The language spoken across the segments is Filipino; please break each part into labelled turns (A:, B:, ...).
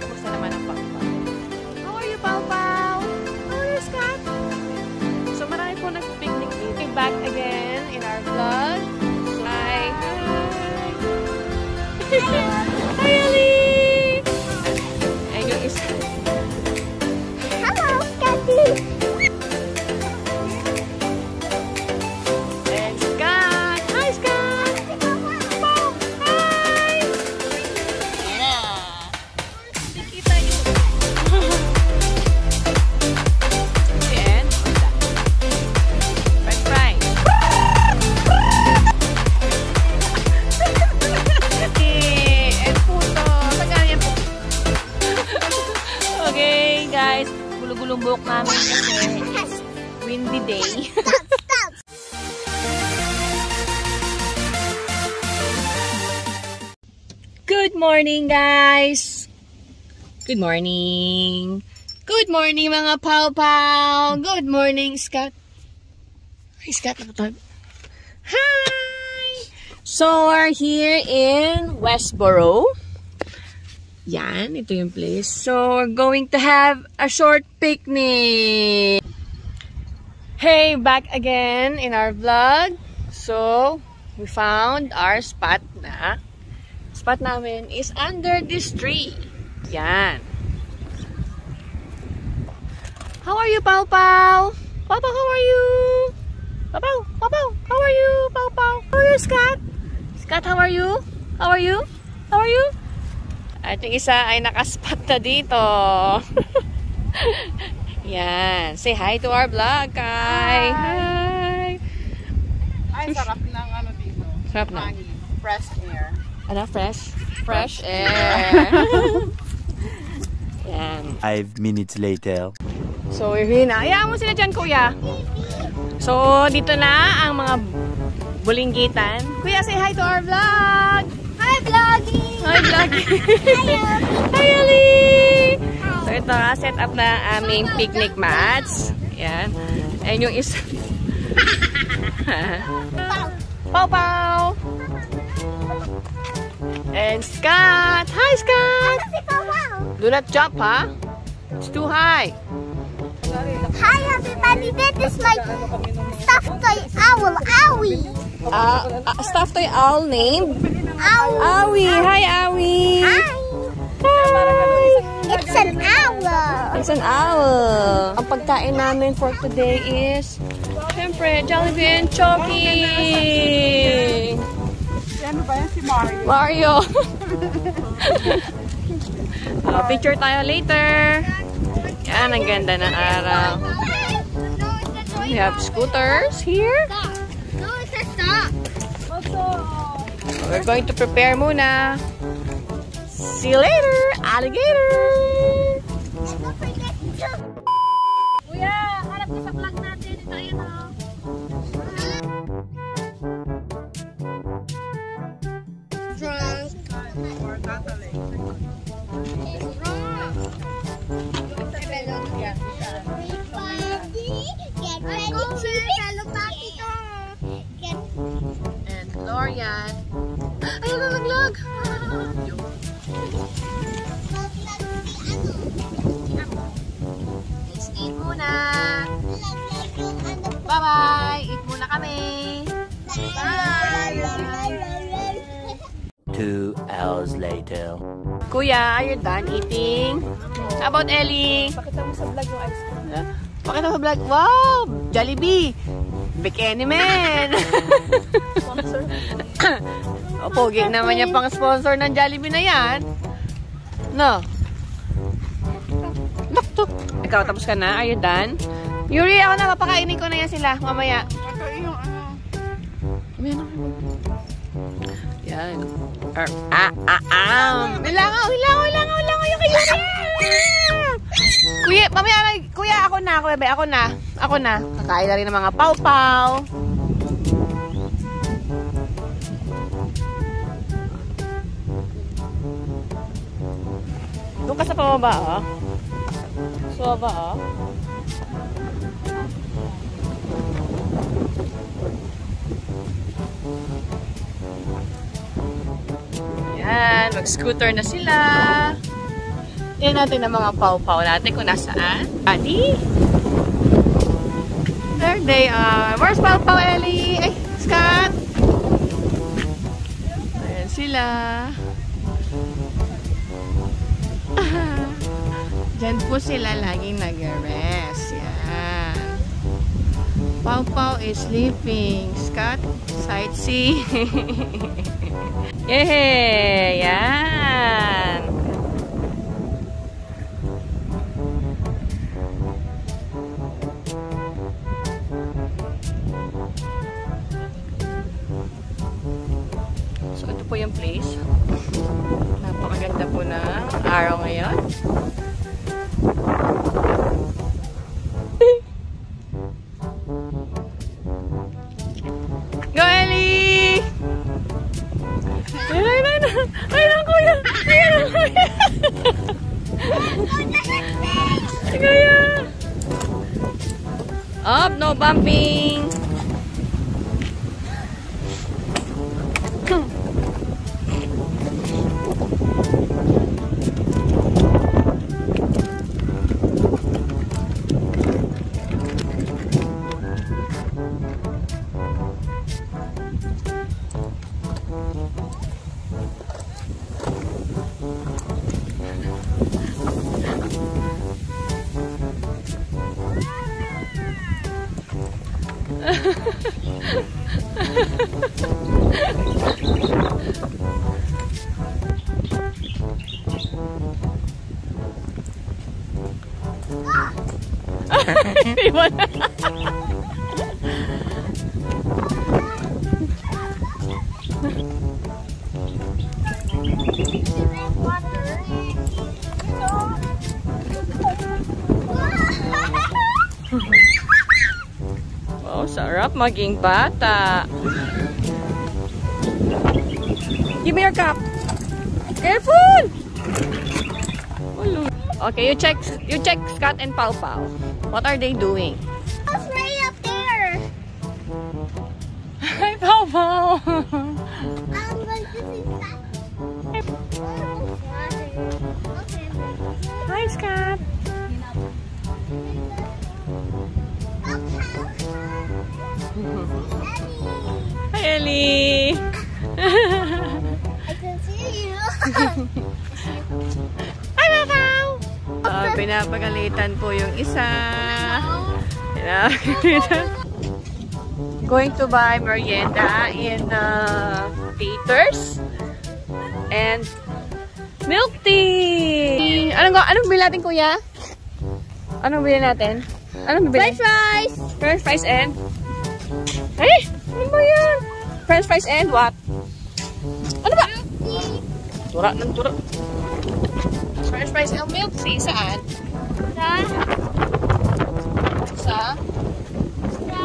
A: Kumusta naman ang Pau How are you, Pau Pau? How? So, marami po nag-picnic. Back again morning, guys! Good morning! Good morning, mga pau-pau! Good morning, Scott! Hi, Scott! Nakatawag. Hi! So, we're here in Westboro. Yan, ito yung place. So, we're going to have a short picnic. Hey, back again in our vlog. So, we found our spot na spot namin is under this tree. Yan. How are you, Pau Pau? Pau Pau, how are you? Pau Pau, Pau Pau, how are you? Pau Pau, how are you, Scott? Scott, how are you? How are you? How are you? At yung isa ay nakaspot na dito. Yan. Say hi to our vlog, Kai. Hi.
B: Ay, sarap ng ano dito.
A: Sarap na.
B: Fresh air.
A: Ano, fresh? Fresh air. Yan.
C: Five minutes later.
A: So, we're here na. Hayaan mo sila dyan, kuya. So, dito na ang mga bulinggitan. Kuya, say hi to our vlog!
D: Hi, vlogging.
A: Hi, vlog!
D: Hello.
A: hi, Ali! So, ito, set up na ang aming picnic mats. Yan. And yung isa... Pau Pau! And Scott! Hi, Scott! Do not jump, ha? It's too high.
D: Hi, everybody. This is my stuffed toy owl, Owie.
A: Uh, uh, stuffed toy owl named
D: Owl.
A: Awi. Hi, Awi.
D: Hi.
A: Hi.
D: It's an owl.
A: It's an owl. Ang pagkain namin for today is, syempre, Jollibee and Choki.
B: Ano ba yan Mario?
A: Mario. Uh, picture tayo later. Yan, ang ganda ng araw. We have scooters here.
D: No, it's a stop.
A: We're going to prepare muna. See you later, alligator! Kuya, harap ka sa vlog natin. Ito yun, oh. Lorian. Ayun na, naglag! Let's eat muna. Bye-bye! Eat muna kami.
C: Two hours later.
A: Kuya, are you done eating? How about Ellie?
B: Pakita mo sa vlog yung ice cream.
A: Pakita mo vlog. Wow! Jollibee! Bikini Man! Pogi naman yung pang sponsor ng Jollibee na yan. No? Nakto. Ikaw, tapos ka na? Are you done? Yuri, ako na. Papakainin ko na yan sila. Mamaya. Ayan. Yan. Er, ah, ah, ah. Hilangaw, hilangaw, hilangaw, hilangaw yung kay Yuri. Kuya, mamaya, kuya, ako na, kuya, ako na. Ako na. Kakain na rin ng mga pau-pau. Doon ka sa pababa, ah. Sa baba, ah. Yan, Nag-scooter na sila. Yan natin ang mga pau-pau natin kung nasaan. Adi. There they are. Where's Pau Pau, Ellie? Ay, Scott! Ayan sila. Diyan po sila laging nag-rest. Yan. Pau Pau is sleeping. Scott, sightsee. Yay! Yan! Up, no bumping! Maging bata. Give me your cup. Careful! Okay, you check you check Scott and Pau Pau. What are they doing?
D: It's right up there.
A: Hi, Pau Pau.
D: I'm going to see. Okay.
A: Hi, Scott. Hi, Ellie.
D: I can see you.
A: Hi, Pau Pau. Ah, pinapagalitan po yung isa. Pinapagalitan. Going to buy merienda in uh, Peter's and milk tea. Anong anong bili natin, kuya? Anong bili natin? Anong bili?
D: French fries.
A: French fries and... Eh! Ano ba yan? French fries and what? Ano ba? Tura ng tura. French fries and milk tea. Saan?
D: Sa,
A: Sa
D: sa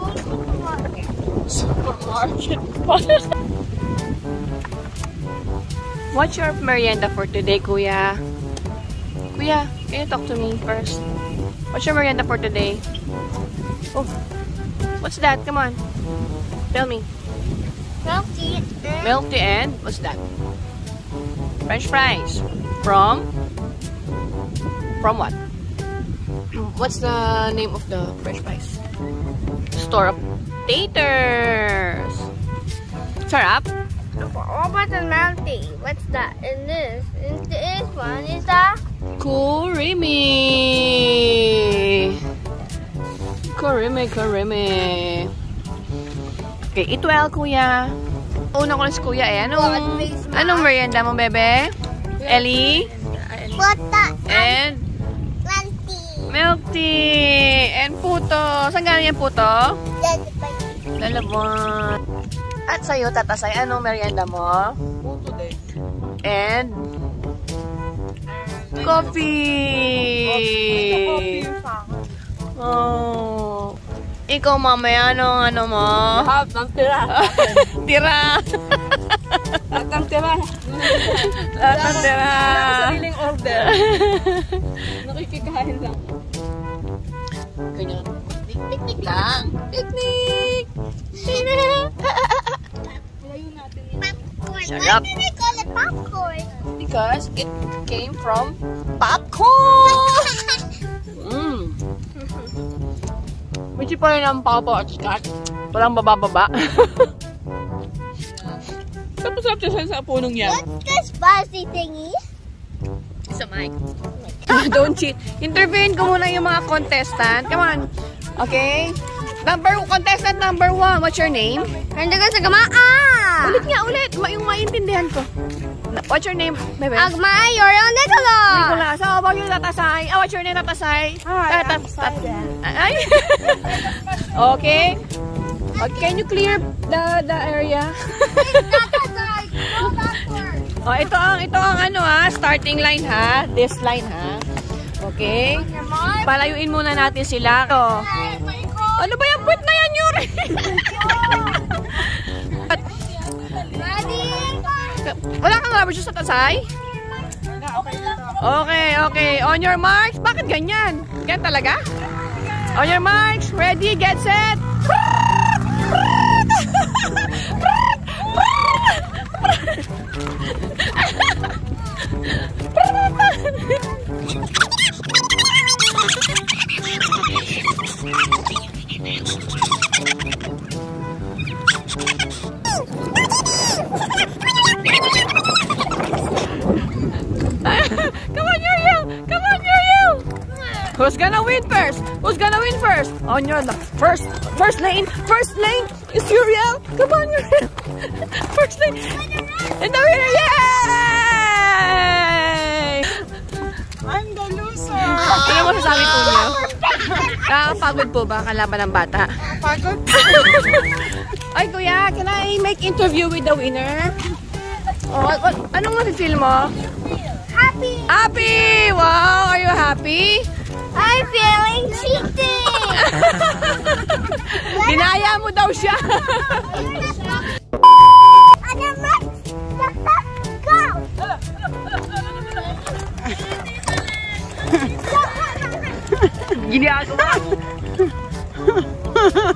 D: old supermarket.
A: supermarket. What's your merienda for today, kuya? Kuya, can you talk to me first? What's your merienda for today? Oh, what's that? Come on. Tell me.
D: Milk tea.
A: Milk tea and what's that? French fries. From? From what? What's the name of the French fries? Store of Taters. Sarap.
D: What about the tea? What's that? And this, and this one is that?
A: Kurimi. Kurimi, kurimi. Okay, itwell, kuya. Una ko lang si kuya eh. Anong, anong merienda mo, bebe? Ellie?
D: That?
A: And
D: Milk tea.
A: milk tea. And puto. Saan galing yung puto?
D: Then,
A: Lalabon. At sa'yo, tatasay, anong merienda mo?
B: Puto din.
A: And coffee. Oh. Ikaw mamaya, anong ano mo?
B: Lahat ng tira.
A: Tira.
B: Lahat ng tira.
A: Lahat ng tira.
B: Sariling order. Nakikikain lang.
A: Ganyan. Picnic lang. Picnic. Sarap.
D: Why do they call it popcorn?
A: Because it came from popcorn! Mmm. Medyo pa rin ang papa at Scott. Walang baba-baba.
B: Sarap-sarap siya sa punong yan.
D: What's this fuzzy thingy?
A: Sa mic. Don't cheat. Interviewin ko muna yung mga contestant. Come on. Okay? Number, contestant number one. What's your name?
D: Hindi ka sa gamaan.
A: Ulit nga, ulit. Ma yung maintindihan ko. What's your name, bebe?
D: Agma, you're on Nicola.
A: Nicolas. How about you, Tatasay? Oh, what's your name, Tatasay?
B: Hi,
A: Tata-
B: I'm Saya.
A: Ay. okay. Can you clear the the area? oh, ito ang ito ang ano ha, starting line ha. This line ha. Okay? Palayuin muna natin sila. Oh. Ano ba yung puwet na yan, Yuri? Wala kang rubber shoes sa tasay? Okay, okay. On your marks. Bakit ganyan? Ganyan talaga? On your marks. Ready, get set. Come Who's gonna win first? On your left. First, first lane, first lane is Uriel. Come on, Uriel. First lane. And the winner, yay!
B: I'm the loser.
A: Ano mo sasabi po niyo? Nakakapagod po ba kalaban ng bata?
B: Pagod.
A: Ay, kuya, can I make interview with the winner? Oh, anong mafe-feel mo?
D: Happy.
A: Happy! Wow! Are you happy?
D: I'm feeling cheating.
A: Dinaya mo daw siya.
D: Ano mas?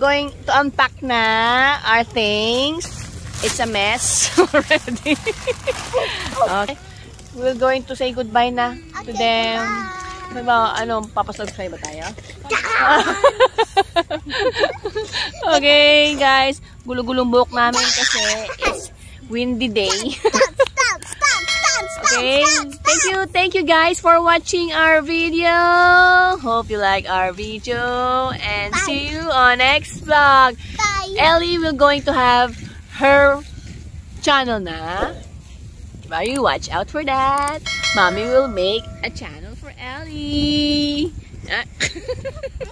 A: going to unpack na our things. It's a mess already. okay. We're going to say goodbye na to them. Ano ba, ano, papasubscribe ba tayo? okay, guys. Gulo-gulong buhok namin kasi it's windy day.
D: Stop, stop,
A: Okay, thank you, thank you guys for watching our video. Hope you like our video and
D: Bye.
A: see you on next vlog.
D: Bye.
A: Ellie will going to have her channel na. Diba? You watch out for that. Mommy will make a channel for Ellie.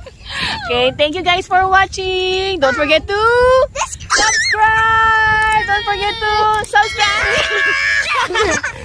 A: Okay, thank you guys for watching. Don't forget to subscribe. Don't forget to subscribe.